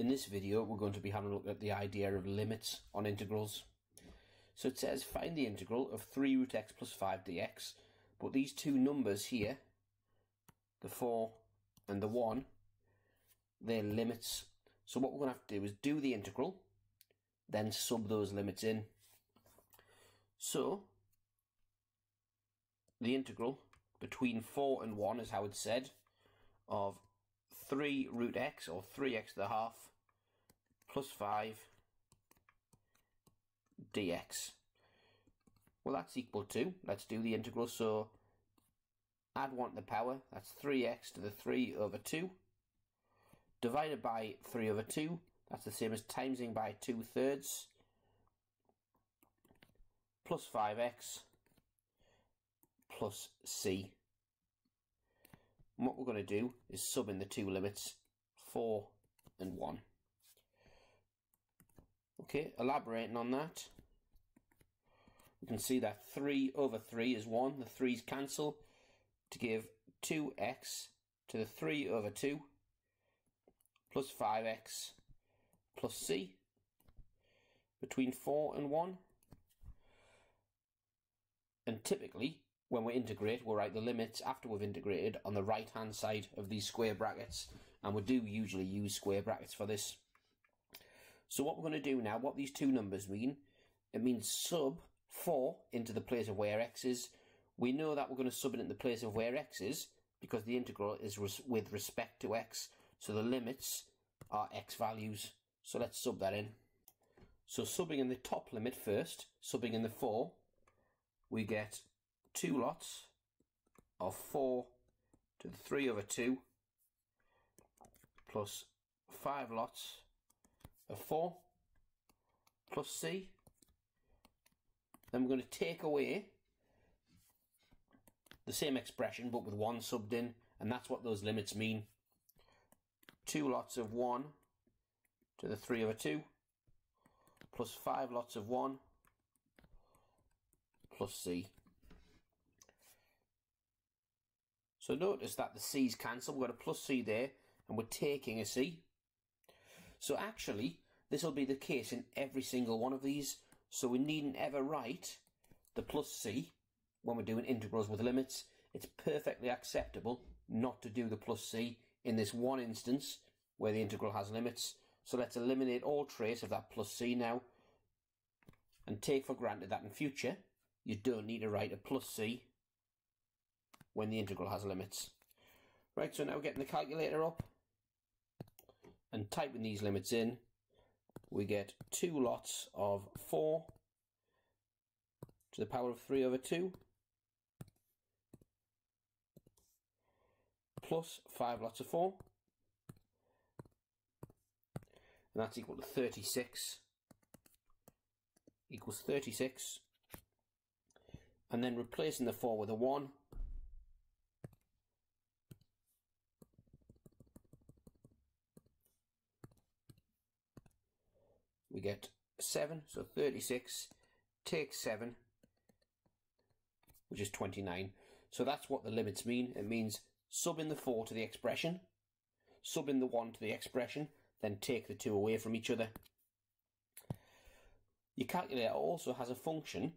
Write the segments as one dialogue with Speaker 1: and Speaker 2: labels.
Speaker 1: In this video, we're going to be having a look at the idea of limits on integrals. So it says find the integral of 3 root x plus 5 dx, but these two numbers here, the 4 and the 1, they're limits. So what we're going to have to do is do the integral, then sub those limits in. So, the integral between 4 and 1 is how it's said, of 3 root x, or 3x to the half, plus 5 dx. Well, that's equal to, let's do the integral, so add 1 to the power, that's 3x to the 3 over 2, divided by 3 over 2, that's the same as timesing by 2 thirds, plus 5x plus c. And what we're going to do is sub in the two limits, 4 and 1. Okay, elaborating on that, we can see that 3 over 3 is 1, the 3's cancel, to give 2x to the 3 over 2 plus 5x plus c between 4 and 1. And typically, when we integrate, we'll write the limits after we've integrated on the right-hand side of these square brackets. And we do usually use square brackets for this. So what we're going to do now, what these two numbers mean, it means sub 4 into the place of where x is. We know that we're going to sub it in the place of where x is because the integral is res with respect to x. So the limits are x values. So let's sub that in. So subbing in the top limit first, subbing in the 4, we get two lots of 4 to the 3 over 2 plus 5 lots of 4 plus c. Then we're going to take away the same expression but with 1 subbed in and that's what those limits mean. Two lots of 1 to the 3 over 2 plus 5 lots of 1 plus c. So notice that the c's cancel. We've got a plus c there, and we're taking a c. So actually, this will be the case in every single one of these. So we needn't ever write the plus c when we're doing integrals with limits. It's perfectly acceptable not to do the plus c in this one instance where the integral has limits. So let's eliminate all trace of that plus c now and take for granted that in future you don't need to write a plus c when the integral has limits. Right, so now getting the calculator up and typing these limits in, we get two lots of 4 to the power of 3 over 2 plus 5 lots of 4 and that's equal to 36 equals 36 and then replacing the 4 with a 1 we get 7, so 36, take 7, which is 29. So that's what the limits mean. It means sub in the 4 to the expression, sub in the 1 to the expression, then take the 2 away from each other. Your calculator also has a function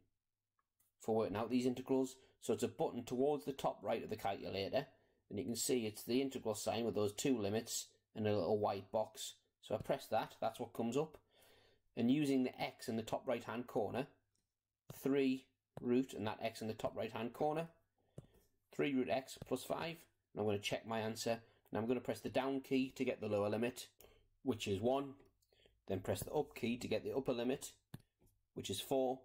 Speaker 1: for working out these integrals. So it's a button towards the top right of the calculator, and you can see it's the integral sign with those two limits and a little white box. So I press that, that's what comes up and using the x in the top right hand corner, 3 root and that x in the top right hand corner, 3 root x plus 5, and I'm going to check my answer. Now I'm going to press the down key to get the lower limit, which is 1, then press the up key to get the upper limit, which is 4,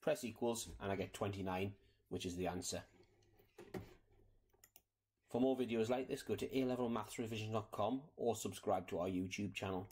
Speaker 1: press equals, and I get 29, which is the answer. For more videos like this, go to alevelmathsrevision.com or subscribe to our YouTube channel.